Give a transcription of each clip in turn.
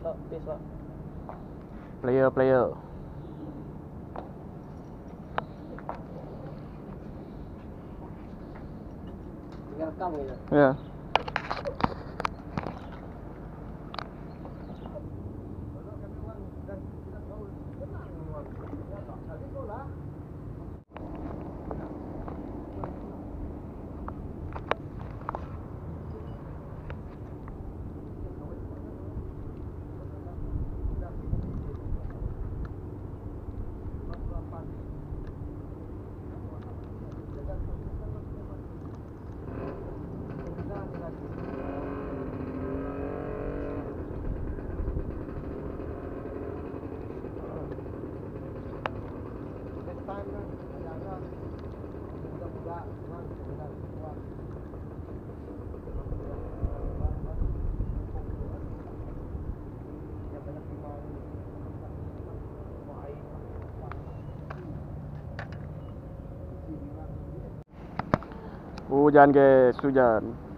Pace lah, pace lah. Player, player. Tinggal rekam je. Ya. Hujan guys, hujan.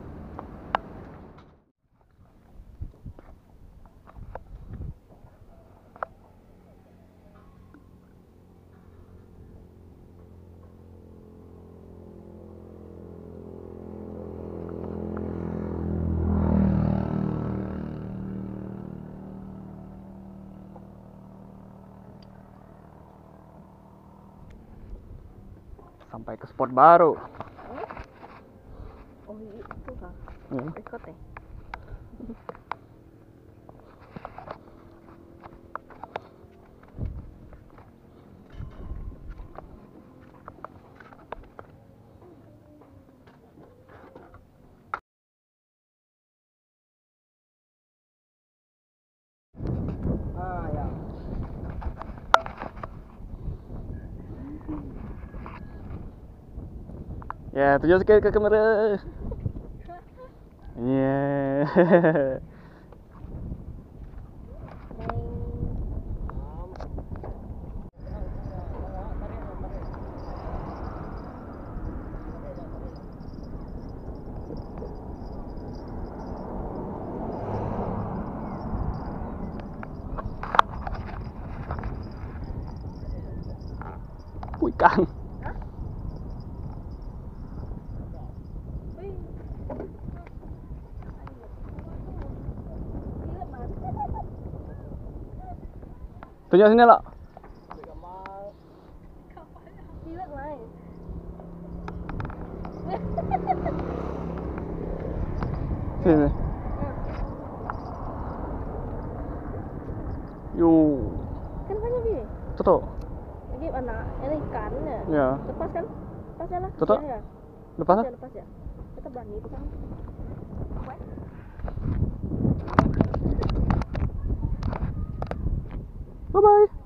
Sampai ke spot baru. Oh itu kah? Hmm. Rekod eh? Ah, ya. Ya, tunjuk sikit ke kamera. Ya. Ui căng. Tunjuk sini lah. Sini. Yo. Kenapa bi? Tutup. Lagi mana? Ini ikannya. Ya. Lepas kan? Lepas ya lah. Tutup. Ya, ya. Lepas Ya, lah. lepas ya. Kita berani itu kan. Bye-bye.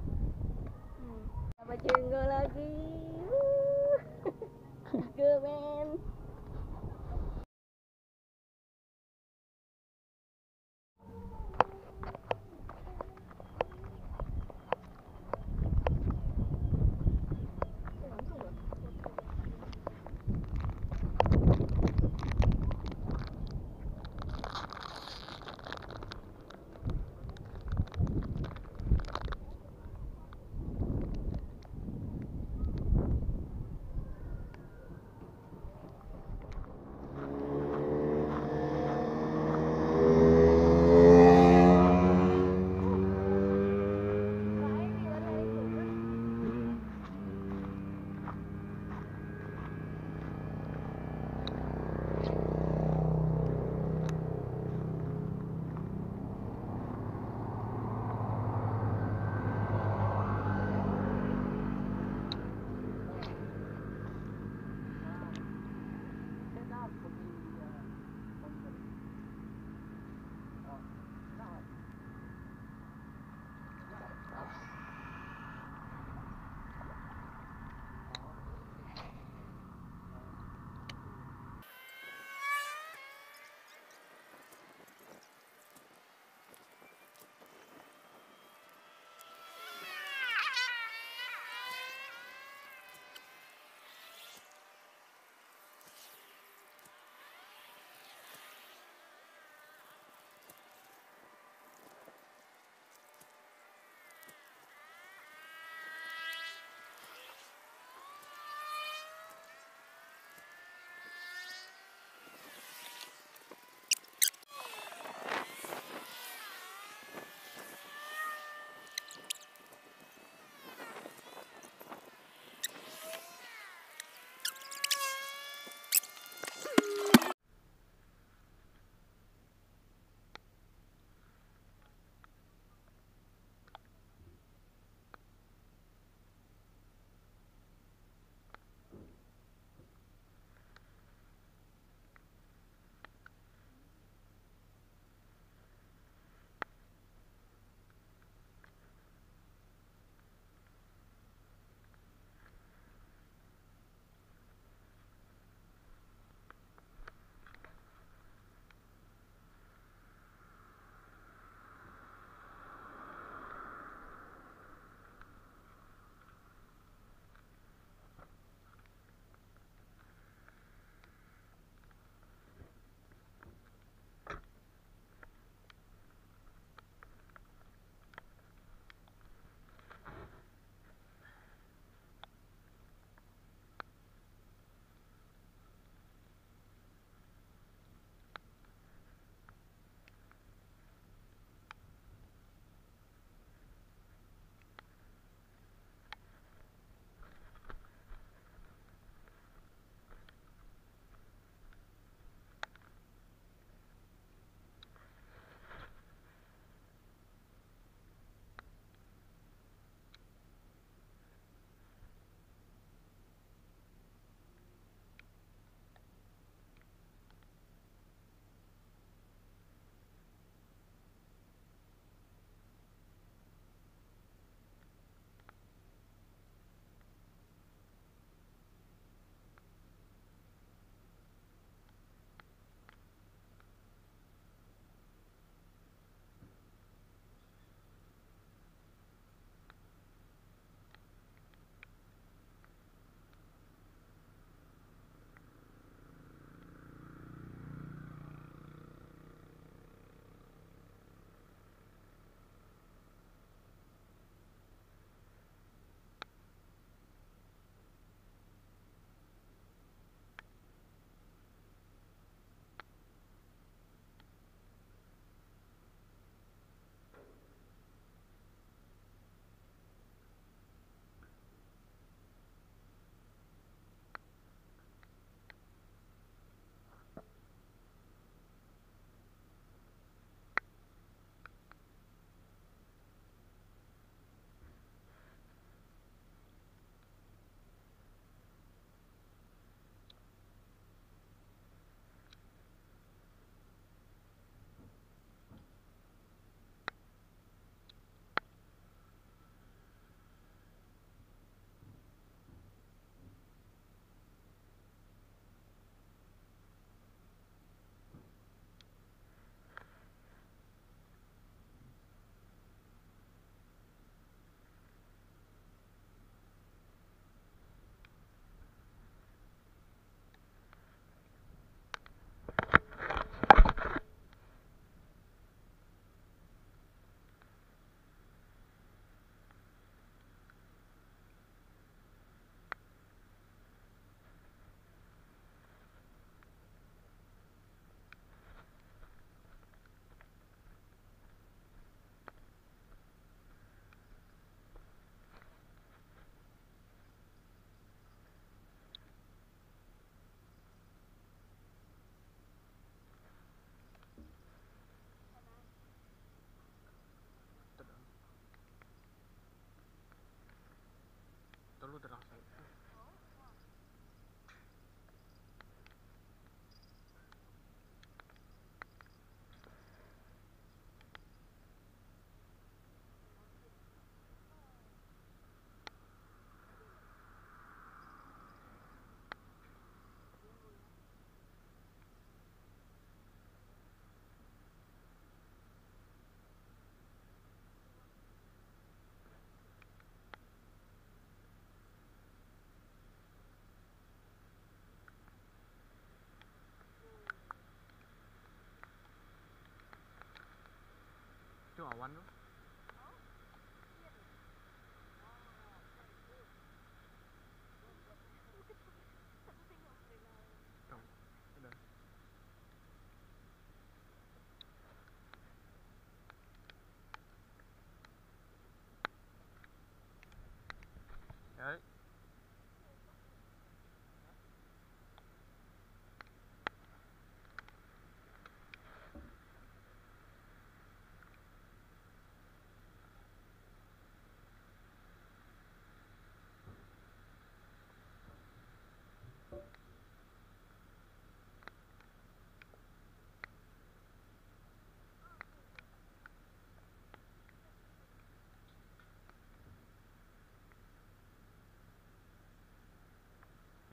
好玩哦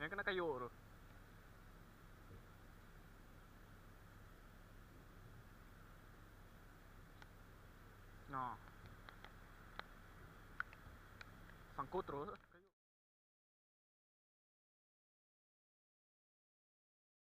Yan ka nakayuro. No. Sangkutro.